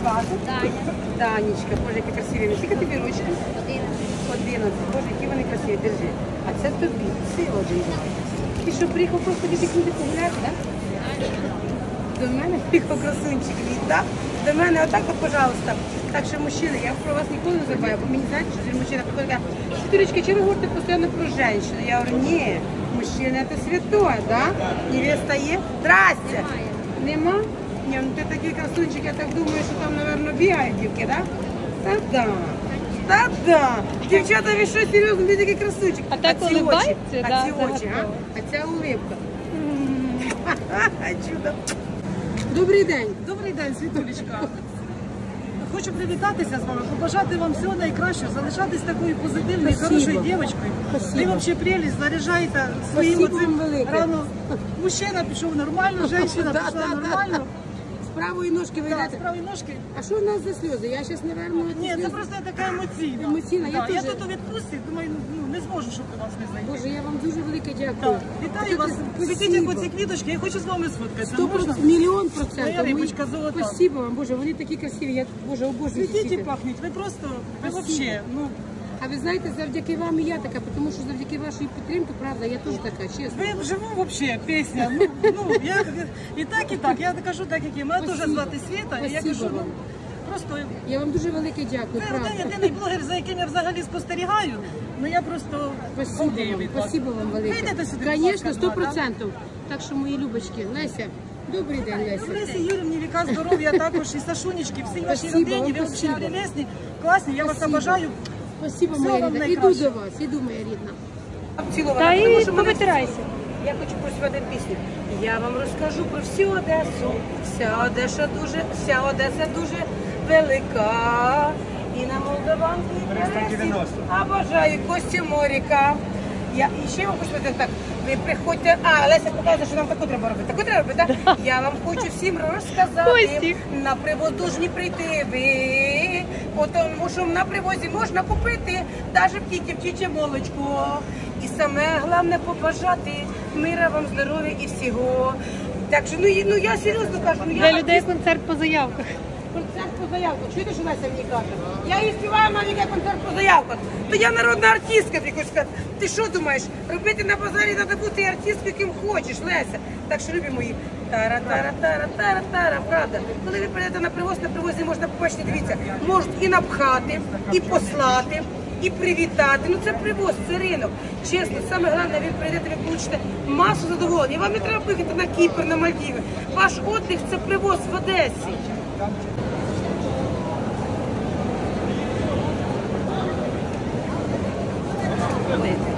звати? Таня. Данечка, боже, які красиві. Скільки тобі ручки? 11. Боже, які вони красиві. Держи. А це тобі. Сила життя. Ти що, приїхав просто віддихнути погуляти, так? До мене приїхав красунчик від, так? До мене отак от, пожалуйста. Так що, мужчини, я про вас ніколи не забуваю, бо мені знаєте, що мужчина приходить, каже, Світулечка, чи ви говорите постійно про женщину? Я говорю, ні, мужчина це святое, да? Невеста є? Здрасте. Нема? Ні, ну ти такий красунчик, я так думаю, що там, мабуть, бігають дівки, да? Та да. Та да. Дівчата, ви що, серйозно, ви такий красунчик. А так ці очі, а да, ці очі, а? А ця улыбка. Чудо. Добрий день. Добрий день, Світулечка. Хочу привітатися з вами, побажати вам всього найкращого, залишатись такою позитивною, Спасибо. хорошою дівчинкою. Ви взагалі прелість, заряджаєте своїм Спасибо оцим велике. рано. Мужчина пішов нормально, жінка пішла нормально. З правої ножки ви Так, з йдете. правої ножки. А що в нас за сльози? Я зараз, мабуть, Ні, це просто я така емоційна. Емоційна, я Да, я теж. тут у відпустці, думаю, ну не зможу, щоб до вас не зайти. Боже, я вам дуже велике дякую. Так, Вітаю вас, світіть як оці квіточки, я хочу з вами сфоткатися. Сто Можна? процентів, мільйон процентів. Моя Ми- рибочка золота. Спасибо вам, Боже, вони такі красиві. Я, Боже, обожнюю ці Світіть і цвіти. пахніть, ви просто, ви Спасибо. взагалі, ну, А ви знаєте, завдяки вам і я така, тому що завдяки вашій підтримці, правда, я теж така, чесно. Ви вживу вообще пісня. Ну, ну я і так, і так. Я кажу так, як є. Мене теж звати Світа. І я Спасибо кажу, ну вам. просто Я вам дуже велике дякую, ви правда. один єдиний блогер, за яким я взагалі спостерігаю. Ну я просто Спасибо вам, від спасибо вам велике. Прийдете сюди, будь Звісно, ласка, сто да? процентів. Так що, мої любочки, Леся, добрий день, Леся. Лесі Юрівні, віка здоров'я, також і Сашунечки, всій вашій Спасибо родині. Ви взагалі спасибо. прелесні, класні. Я вас обожаю. Спасибо, моя рідна. Іду до вас, іду, моя рідна. Та і повитирайся. Я хочу проспівати пісню. Я вам розкажу про всю Одесу. Вся Одеса дуже, вся Одеса дуже велика. І на Молдаванку і Прелесі. А бажаю Костю Моріка. Я і ще вам хочу сказати так. Ви приходьте. А, Леся показує, що нам таку треба робити. Таку треба робити, так? Я вам хочу всім розказати. На привоз должні прийти ви, бо тому що на привозі можна купити навіть тільки птіче молочко. І саме головне побажати мира вам, здоров'я і всього. Так що ну, ну я серйозно кажу, ну я Для людей концерт по заявках. Концерт по заявках. Чуєте, що Леся мені каже? Я її співаю на яке концерт по заявках. То я народна артистка, ти хочеш сказати. Ти що думаєш? Робити на базарі треба бути артисткою, ким хочеш, Леся. Так що любі мої. Тара, тара, тара, тара, тара, правда. Коли ви прийдете на привоз, на привозі можна побачити, дивіться, можуть і напхати, і послати, і привітати. Ну це привоз, це ринок. Чесно, саме головне, ви прийдете, ви получите масу задоволення. Вам не треба поїхати на Кіпр, на Мальдіви. Ваш отдих це привоз в Одесі. Thank you.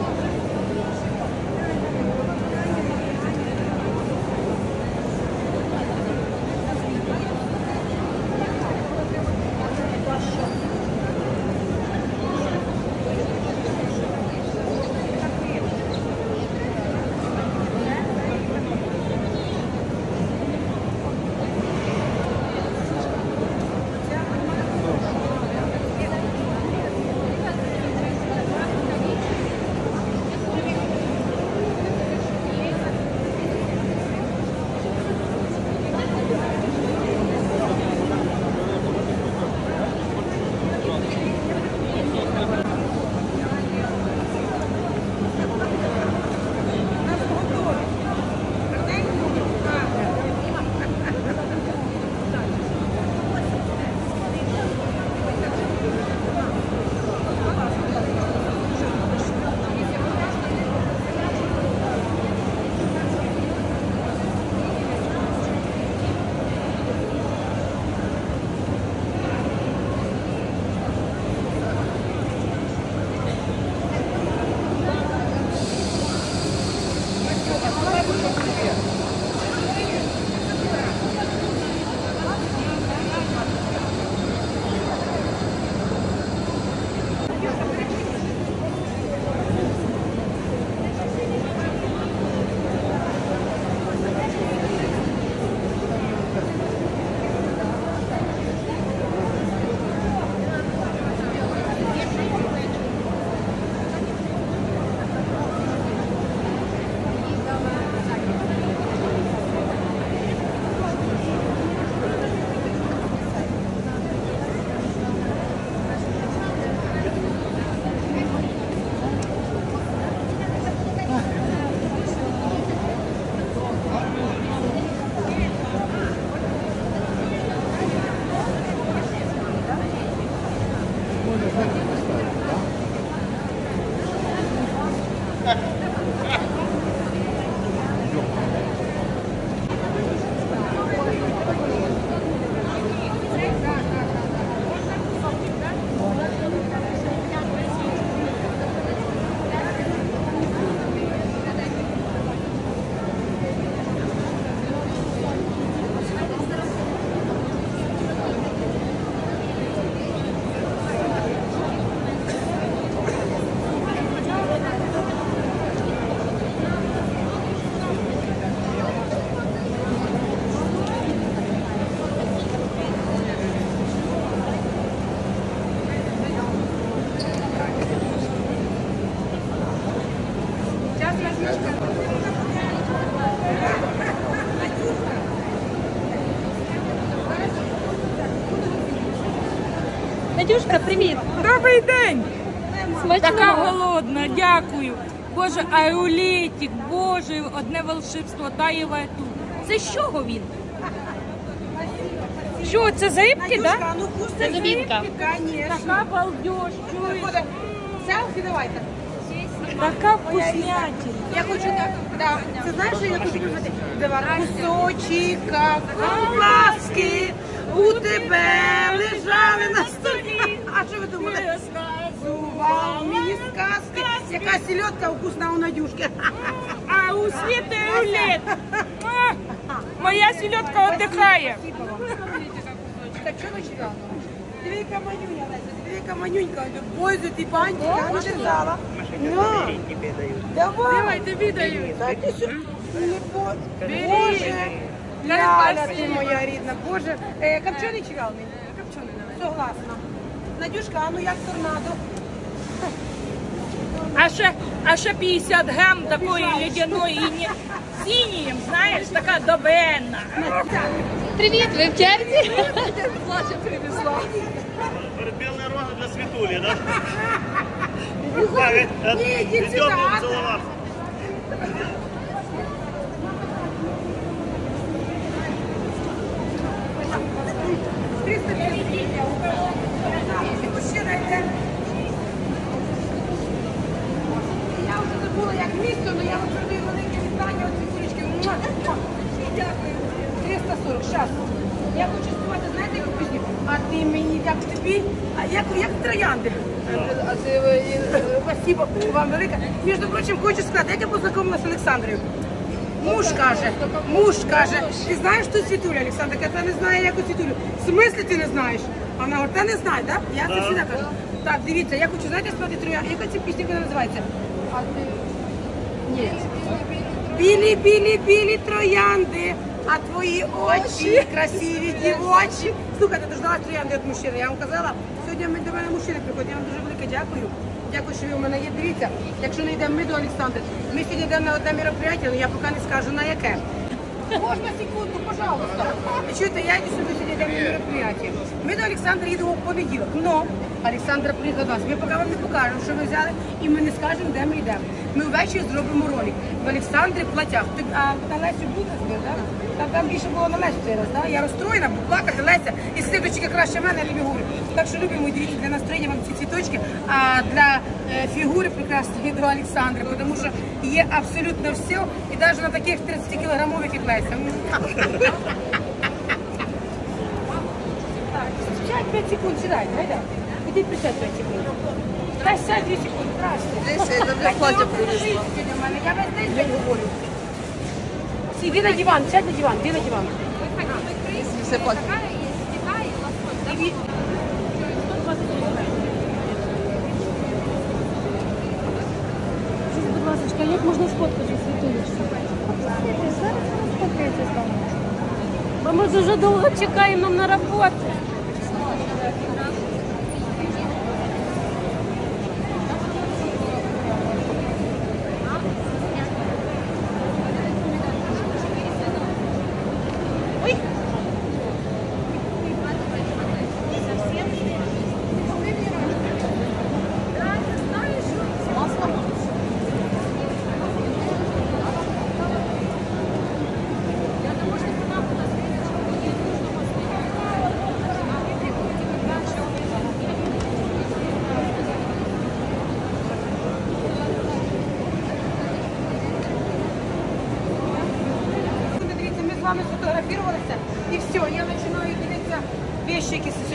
Надюшка, привіт. Добрий день! Така голодна, дякую. Боже, аеолетик, Боже, одне волшебство, таєва тут. Це з чого він? Що, це з рибки, так? Да? ну вкусно. Це. Конечно. Така балдеж, чуєш? Селфі давайте. Така вкуснятина. Я хочу так, да. Це знаєш, що я хочу сказати? Два кусочка ковбаски у тебе лежали на столі. А що ви думали? Сував мені сказки. Яка сільотка вкусна у Надюшки. А у Світи рулет. А, Моя сільотка віддихає. Так що починала? Двійка манюня, Леся, двійка манюнька. Пользу ти баньки, я не держала. На. Давай. Давай, тобі даю. Так, ти що? Не по- Бери. Боже. Ляля, ти моя рідна. Боже. Е, Копчений чи вялний? Копчений, Согласна. Надюшка, а ну як торнадо? А ще, а ще 50 грам такої ледяної і не сінієм, знаєш, така довенна. Привіт, ви в черзі? Перебілна рога для світулі, да? Ні, йди сюди. Я вже забула, як місто, але я вам передаю вітання оці кулечки. Муа, муа. Дякую. 340, щас. Я хочу співати, знаєте, яку пісню? А ти мені, як тобі, як, як троянди. Е, е, Спасибо вам велике. Між прочим, хочу сказати, як я познайомилася з Олександрою. Муж каже, муж каже, ти знаєш ту світулю, Олександр, та не знає, яку світулю. В смислі ти не знаєш? Вона говорить, та не знаю, так? Я це завжди кажу. Так, дивіться, я хочу, знаєте, співати троя. Яка ця пісня вона називається? А ти... Ні. Білі, білі, білі троянди, а твої очі красиві дівочі. Слухайте, дождалась троянди від мужчини. Я вам казала, сьогодні ми до мене мужчини приходять. Я вам дуже велике дякую. Дякую, що ви у мене є. Дивіться, якщо не йдемо ми до Олександра, ми сьогодні йдемо на одне мероприятие, але я поки не скажу на яке. Можна секунду, пожалуйста. Чуєте, я йду сюди сьогодні йдемо на мероприятие. Ми до Олександра їдемо в понеділок. Но Олександр приїхав до нас. Ми поки вам не покажемо, що ми взяли, і ми не скажемо, де ми йдемо. Ми ввечері зробимо ролик. В Олександрі платях. А на Лесю буде збір, так? Там, там більше було на Лесю цей раз, так? Я розстроєна, бо плакати Леся і слідочки краще мене, любі говорю. Так що любимо, дивіться, для настроєння вам ці цвіточки, а для е, фігури прекрасної до Олександра, тому що є абсолютно все, і навіть на таких 30 кілограмових, як Леся. М. 5 секунд, сідай, гайда. Іди присядь 5 секунд. Дай сядь 2 секунди, краще. я тебе плаття привезла. Я весь день так говорю. Іди на диван, сядь на диван, іди на диван. Все платять. Іди. Будь ласка, як можна сфоткати світулечку? Зараз сфоткається з вами. Бо ми дуже довго чекаємо на роботу.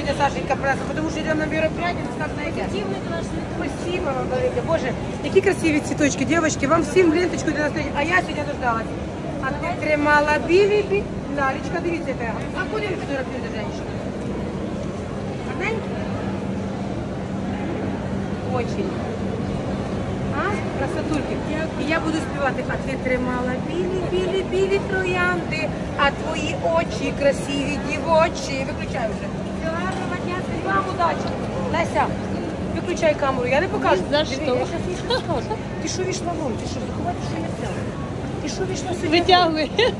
Щеки сьогодні Сашенька принесла, тому що йдемо на мероприятие, скажу, знаєте. Спасибо вам, велике. Боже, які красиві цвіточки, дівчатки, вам всім ленточку для нас. А я сьогодні дождалась. А ти тримала білі бі... Лалечка, дивіться, яка. я. А куди ви фотографуєте, женщина? Гарненько? Очень. А? Красотульки. І я буду співати, а ти тримала білі, білі, білі троянди, а твої очі красиві дівочі. Виключай вже. Вам удачі. Леся, виключай камеру, я не покажу. За що? Я скажу. Ти що вийшла вон? Ти що, заховати, що я взяла? Ти що вийшла сьогодні? Витягуй.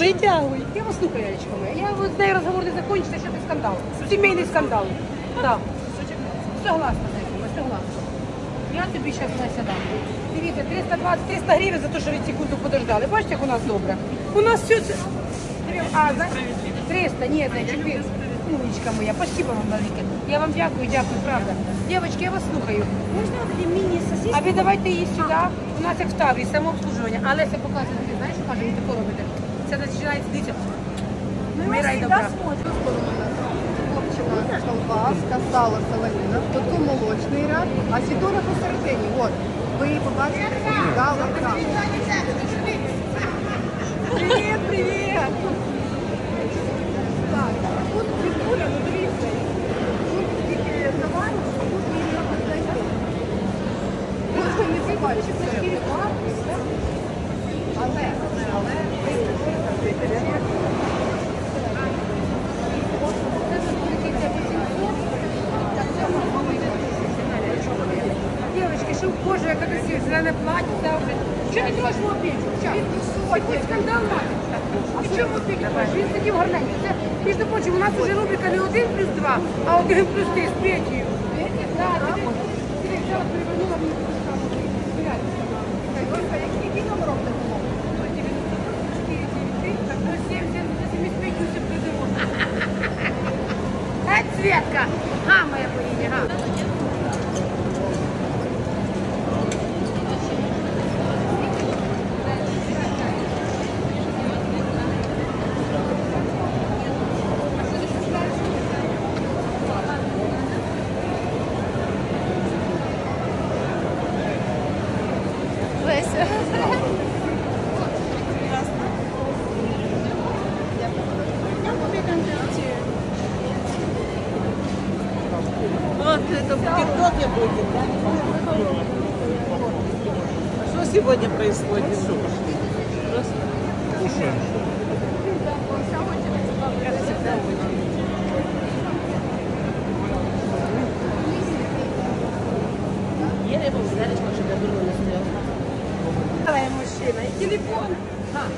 Витягуй. Я вас слухаю, Ялечка моя. Я вот з нею розговор не закінчиться, що це скандал. Сімейний скандал. Так. Согласна, Зайка, согласна. Я тобі зараз Леся дам. Дивіться, 320-300 гривень за те, що ви секунду подождали. Бачите, як у нас добре? У нас все це... А, за... 300, ні, Зайчик, ви... Умничка моя, спасибо вам велике. Я вам дякую, дякую, правда. Дівчатки, я вас слухаю. Можна тоді міні-сосиски? А ви давайте її сюди. У нас як в Таврії, самообслужування. А Леся показує, ти знаєш, каже, ви тако робите. Це починається, дивіться. Мира і добра. Копчена колбаска, сало, солонина, потім молочний ряд, а сідора посередині. От. Ви побачите, гала там. Привіт, привіт! Ну дивіться. Тут тільки товару, а тут мільйон знайти. Можна не побачити. Але, але, але, ви Девочки, что боже, как красиво, зеленое платье, да. Что ты? Скандал надо? А в чому ти? Він таким гарненьким. Це, між прочим, у нас уже рубрика не один плюс два, а один плюс три з Петєю. Да, ти ти взяла, перевернула мені сегодня происходит? Просто. Кушаем. Еле бы взяли, что дурно настроил. Вторая мужчина и телефон. А.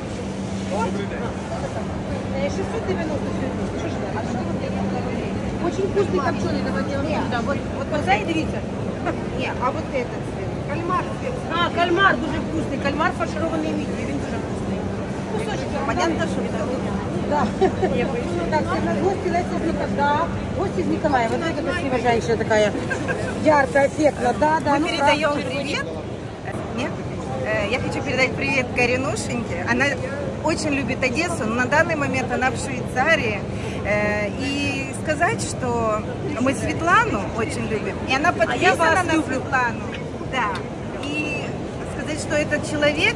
Вот. А. 690 э, сегодня. Что ж, а что вот это? Очень вкусный копченый, давайте я вам сюда. Вот, вот, вот, вот, дивите. Не, а вот этот. Кальмар цвет. А, кальмар дуже вкусний. Кальмар фарширований мідії, він дуже вкусний. Кусочок. Понятно, що это Да. Так, це у нас гості Леся з Николаева. Гості з Николаева. Вот эта красивая женщина такая. Яркая, эффектная. Да, да. Мы ну, передаем правда. привет. Нет? Э, Я хочу передать привет Каринушеньке. Она очень любит Одессу, но на данный момент она в Швейцарии. Э, И сказать, что мы Светлану очень любим. И она подписана вас на Светлану. Да. И сказать, что этот человек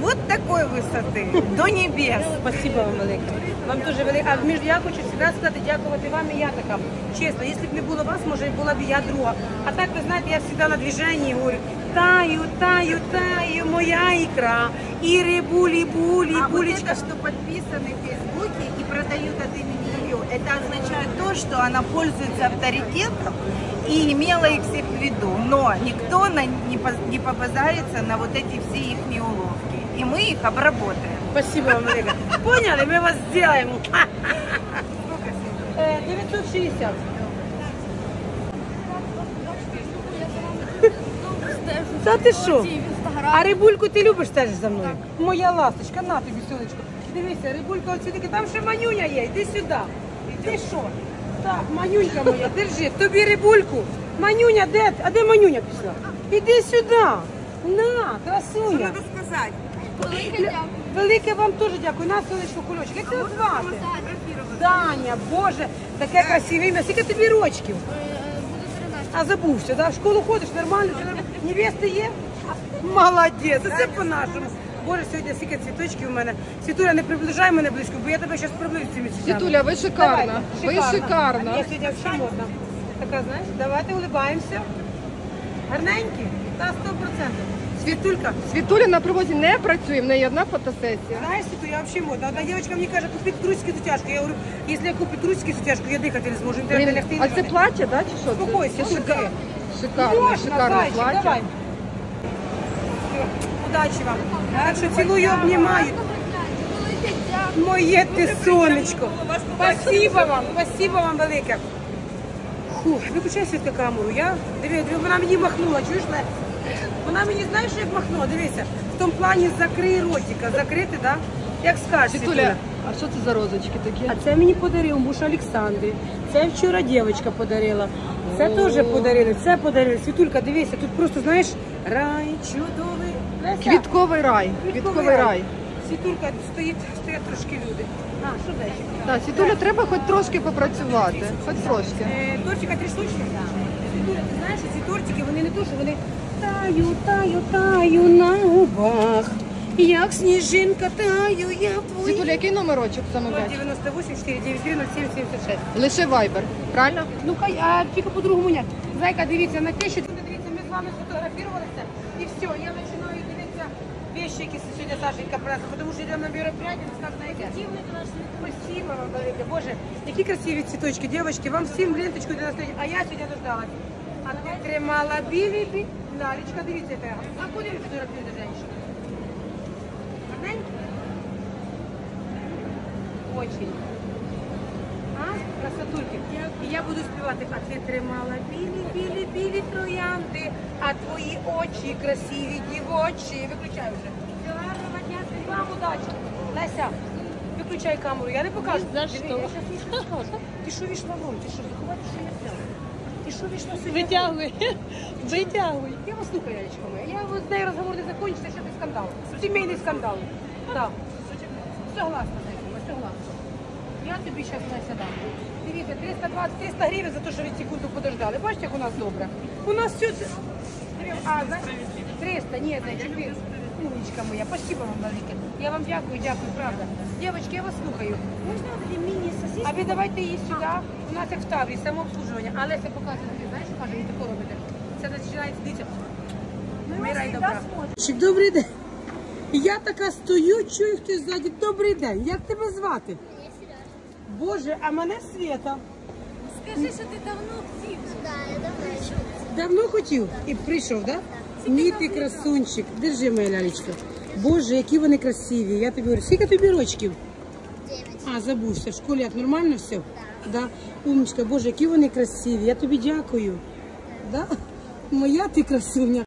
вот такой высоты, до небес. Спасибо вам велике. Вам дуже велике. А між я хочу завжди сказати, дякувати вам і я така. Чесно, якщо б не було вас, може була б я друга. А так, ви знаєте, я завжди на движенні говорю, таю, таю, таю, моя ікра, і рибулі, булі, А вот булечка. это, что подписаны в Фейсбуке и продают от имени ее, это означает то, что она пользуется авторитетом и имела их всех в виду. Но никто на, не, по- не побазарится на вот эти все их уловки. И мы их обработаем. Спасибо вам велике. Поняли, ми вас зробимо. Е, 960. Та ти що? А рибульку ти любиш теж за мною? Моя ласточка, на тобі, сонечко. Дивися, рибулька от сюди, там ще манюня є, йди сюди. Ти що? Так, манюнька моя, держи, тобі рибульку. Манюня, де? А де манюня пішла? Іди сюди. На, красуня. Надо сказать, Велике вам теж дякую. На сонечко кульочок. Як тебе звати? Даня, Боже, таке красиве ім'я. Скільки тобі рочків? А забувся, да? В школу ходиш, нормально, все нормально. Невести є? Молодець, це по-нашому. Боже, сьогодні стільки цвіточків у мене. Світуля, не приближай мене близько, бо я тебе зараз приближу цими цвітами. Світуля, ви шикарна. Давай, Ви шикарна. Я сьогодні взагалі модна. Така, знаєш, давайте улибаємося. Гарненькі? Та 100%. Світулька, Світуля на привозі не працює, в неї одна фотосесія. знаєш, Світу, я взагалі модна. Одна дівчинка мені каже, купіть трусики сутяжки. Я говорю, якщо я куплю трусики сутяжку, я дихати не зможу. Треба лягти і а це лежати. плаття, да, чи що? це? Успокойся, Це Світулька. шика- Шикарне, Можна, шикарне зайчик, плаття. давай. Удачі вам. Так що цілую, обнімаю. Моє ти сонечко. Спасибо вам, спасибо вам велике. Фу, виключай світка камеру. Я диви, диви, вона мені махнула, чуєш Ле? Вона мені знаєш, як махнула? Дивися, в тому плані закрий ротика, закрити, да? Як скажеш, Світуля, а що це за розочки такі? а це мені подарив муж Олександр. Це вчора дівчинка подарила. Це теж подарили, це подарили. Світулька, дивися, тут просто знаєш рай чудовий. Леся, Квітковий рай. Квітковий рай. Світулька стоїть, стоять трошки люди. Так, Світуля, треба хоч трошки попрацювати. Хоч трошки. Е, Тортика три штучки? Світуля, ти знаєш, ці тортики, вони не то, що вони таю, таю, таю на губах. Як сніжинка таю, я в твоїх Світуля, який номерочок саме бачиш? 98 493 07 76. Лише вайбер, правильно? Ну хай, а тільки по-другому ні. Зайка, дивіться, на те, що дивіться, ми з вами сфотографувалися і все, я починаю вещи, які сьогодні Сашенька принесла, тому що йдемо на мероприятие, не скажу, на яке. Спасибо вам, велике. Боже, які красиві цвіточки, дівчатки, вам всім ленточку для нас. А я сьогодні дождалась. А ти тримала білі бі... Лялечка, дивіться, яка. я. А куди ви фотографуєте, женщина? Гарненько? Очень. Красотульки. І я буду співати, а ти тримала білі, білі, білі троянди, а твої очі красиві дівочі. Виключай вже. Гарного дня, вам удачі. Леся, виключай камеру, я не покажу. За що? Я щас не скажу. Ти що вийшла вон? Ти що, заховати, що я взяла? Ти що вийшла сьогодні? Витягуй. Витягуй. Я вас слухаю, Янечка моя. Я з нею розговор не закінчиться, що ти скандал. Сімейний скандал. Так. Согласна. Я тобі зараз Леся дам. Дивіться, 320-300 гривень за те, що ви секунду подождали. Бачите, як у нас добре? У нас все це... А, за... 300, ні, Зайчик, ви... Умничка моя, спасибо вам велике. Я вам дякую, дякую, правда. Дівчатки, я вас слухаю. Можна тоді міні-сосиски? А ви давайте її сюди. У нас як в Таврі, самообслужування. А Леся показує, знаєш, каже, ви тако робите. Це починається, дивіться. Мира добра. Добрий день. Я така стою, чую хтось ззаді. Добрий день. Як тебе звати? Боже, а мене Света. Скажи, що ти давно хотів. Давно хотів і прийшов, так? Да? Мій ти красунчик. Держи, моя лялечка. Боже, які вони красиві. Я тобі говорю, скільки тобі рочків? А, забувся. В школі як нормально все? Да. Умничка, Боже, які вони красиві. Я тобі дякую. Да? Моя ти красуня.